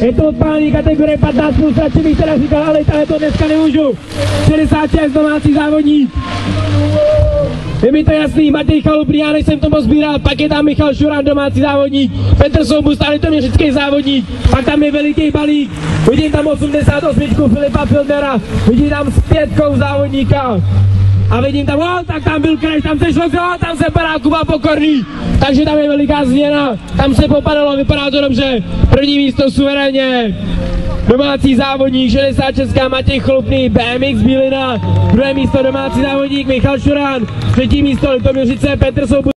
Je to odpálení kategorie 15 plus, radši bych teda říkal, ale tady to dneska nemůžu. 66 domácí závodník. Je mi to jasný, Matěj Chalupný, já nejsem to moc sbíral, pak je tam Michal Šuran, domácí závodník, Petr Soubus, tady to měřický závodník, pak tam je veliký balík, vidím tam 88 Filipa Fildera, vidím tam s pětkou závodníka, a vidím tam, oh, tak tam byl crash, tam se šlo, tam se padá Kuba Pokorný, takže tam je veliká změna, tam se popadalo, vypadá to dobře, první místo suverénně, domácí závodník 66 Matěj Chlupný, BMX Bílina, druhé místo domácí závodník Michal Šurán, třetí místo Litoměřice Petr Soubus.